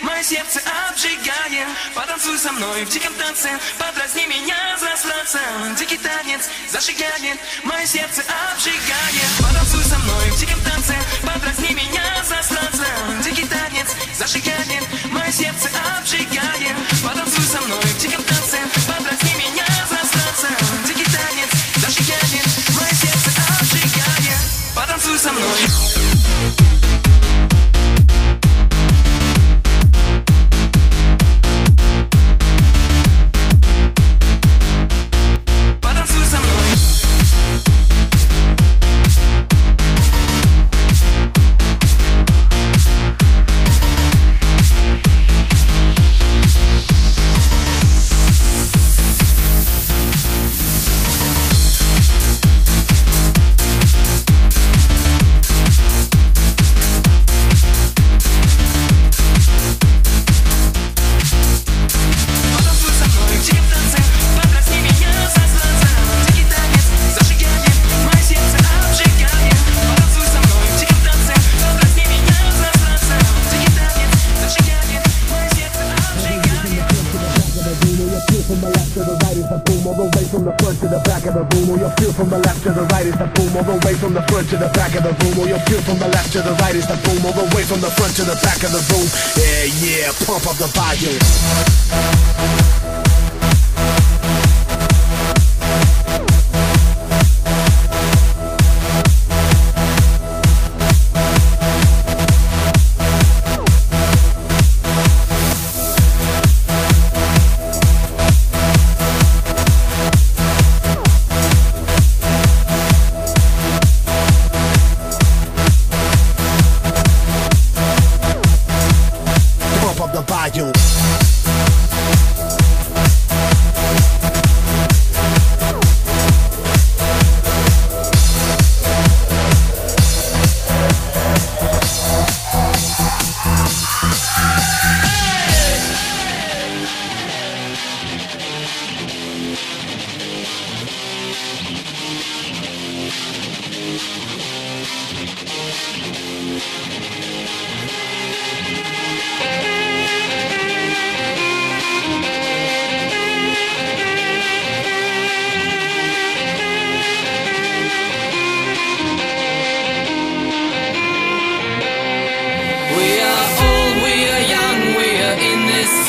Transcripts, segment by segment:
Мое сердце обжигает Потанцуй со мной в диком танце. Подразни меня засраться Дикий танец зажигает Мое сердце обжигает Потанцуй со мной в диком танце. Подразни меня засраться Дикий танец зажигает Мое сердце обжигает Потанцуй со мной в диком танце. Подразни from the left to the right is the boom Or way from the front to the back of the room. Or your feel from the left to the right is the boom Or way from the front to the back of the room. Yeah, yeah, pump up the volume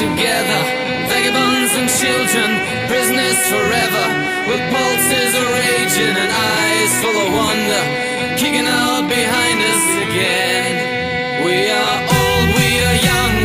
together. Vagabonds and children, prisoners forever. With pulses raging and eyes full of wonder, kicking out behind us again. We are old, we are young,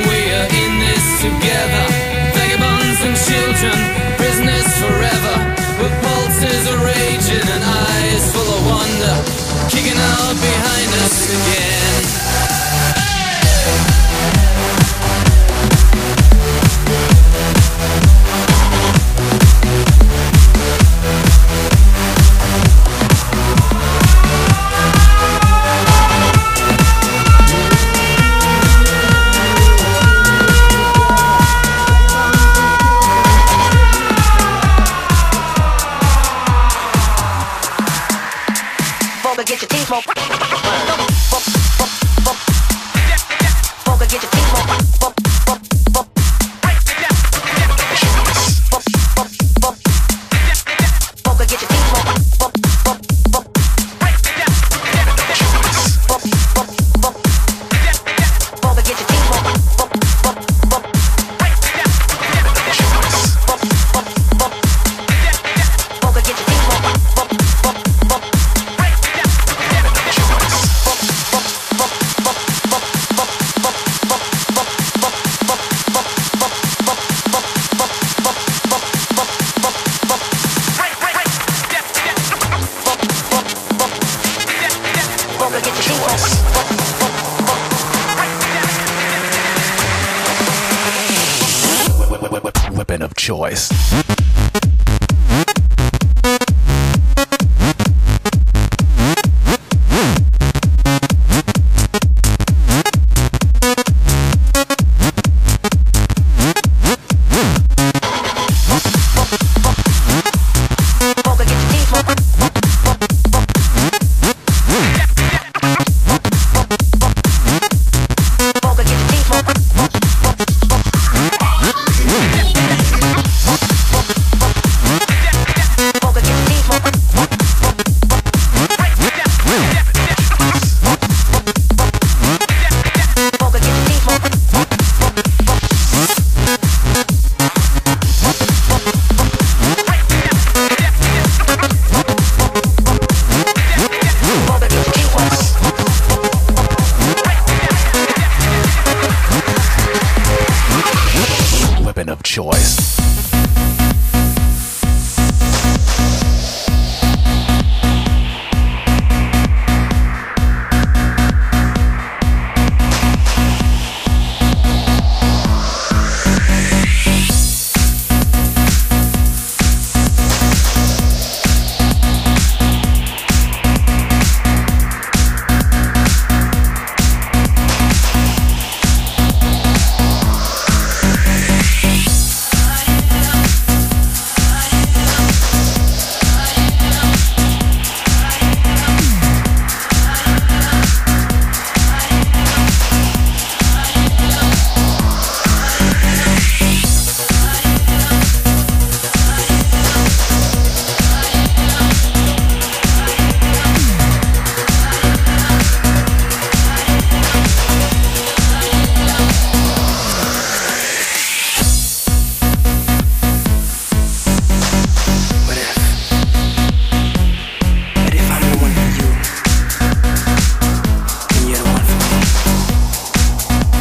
choice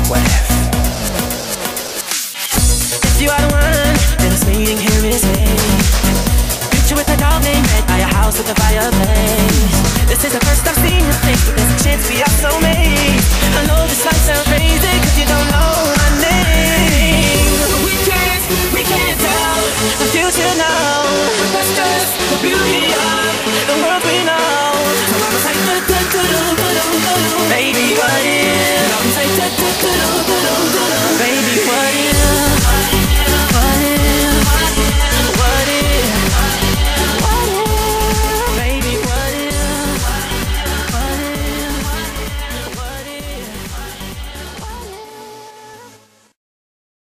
If you are the one, meeting here is. Picture with a dog named by a house with a fireplace. This is the first you chance we are. I know this might sound you don't know my name. We can't, we can't tell the future now. The world we know. Baby, what